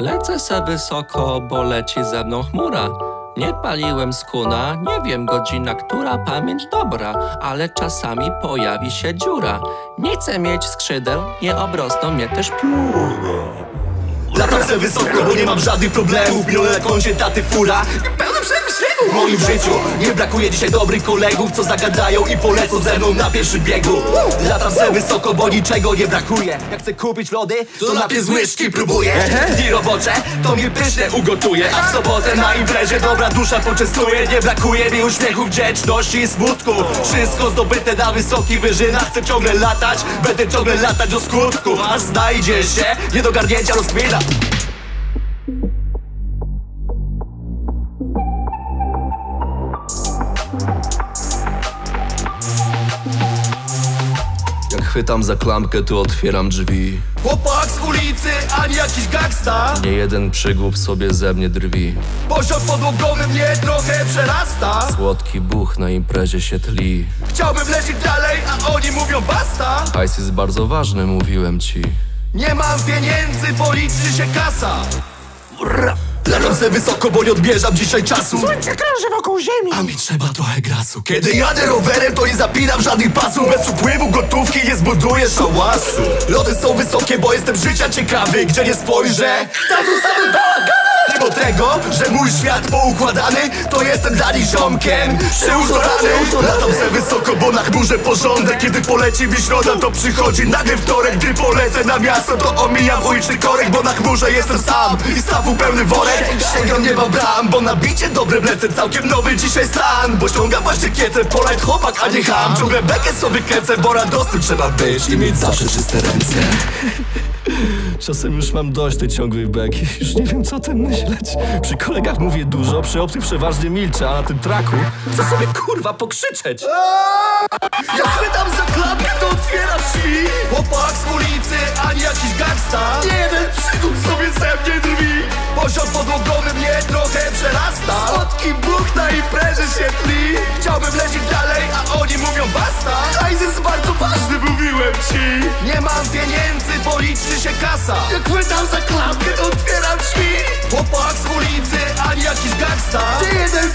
Lecę se wysoko, bo leci ze mną chmura. Nie paliłem skuna, nie wiem godzina, która pamięć dobra, ale czasami pojawi się dziura. Nie chcę mieć skrzydeł, nie obrosną mnie też pióra. Latam se wysoko, bo nie mam żadnych problemów. Miliony na koncie, taty fura. Pełne przemyśleniu W moim życiu nie brakuje dzisiaj dobrych kolegów Co zagadają i polecą ze mną na pierwszym biegu. Latam se wysoko, bo niczego nie brakuje. Jak chcę kupić lody, to najpierw z łyżki próbuję. Dni robocze, to mi pyszne ugotuje. A w sobotę na imprezie dobra dusza poczęstuje. Nie brakuje mi uśmiechu, wdzięczności i smutku. Wszystko zdobyte na wysokich wyżynach. Chcę ciągle latać, będę ciągle latać do skutku. A znajdzie się nie do garnięcia rozkmina chwytam za klamkę, to otwieram drzwi. Chłopak z ulicy, ani jakiś gangsta. Nie jeden przygłup sobie ze mnie drwi. Poziom podłogowy mnie trochę przerasta. Słodki buch na imprezie się tli. Chciałbym lecieć dalej, a oni mówią basta. Hajs jest bardzo ważny, mówiłem ci. Nie mam pieniędzy, bo liczy się kasa. Urra. Latam se wysoko, bo nie odbierzam dzisiaj czasu. Słońce krąży wokół ziemi. A mi trzeba trochę grasu Kiedy jadę rowerem, to nie zapinam żadnych pasów. Bez upływu gotówki nie zbuduję szałasu Lody są wysokie, bo jestem życia ciekawy. Gdzie nie spojrzę, tam zostały bałagany. Mimo tego, że mój świat poukładany To jestem dla nich ziomkiem. Przyużorany Latam se wysoko, porządek. Kiedy poleci mi środa, to przychodzi nagle wtorek. Gdy polecę na miasto, to omijam uliczny korek Bo na chmurze jestem sam i stawu pełny worek. Sięgam nieba bram, bo na bicie dobre lecę Całkiem nowy dzisiaj stan. Bo ściągam właśnie kietę, polite chłopak, a nie ham. Ciągle bekę sobie kręcę, bo radosnym trzeba być I mieć zawsze czyste ręce Czasem już mam dość tej ciągłej beki. Już nie wiem co o tym myśleć. Przy kolegach mówię dużo, przy obcych przeważnie milczę A na tym traku co sobie kurwa pokrzyczeć. Jak chwytam za klamkę, to otwieram drzwi. Chłopak z ulicy, ani jakiś gangsta. Nie jeden przygód sobie ze mnie drwi Poziom podłogowy mnie trochę kasa Jak chwytam za klamkę, otwieram drzwi. Chłopak z ulicy, ani jakiś gangsta. Nie jeden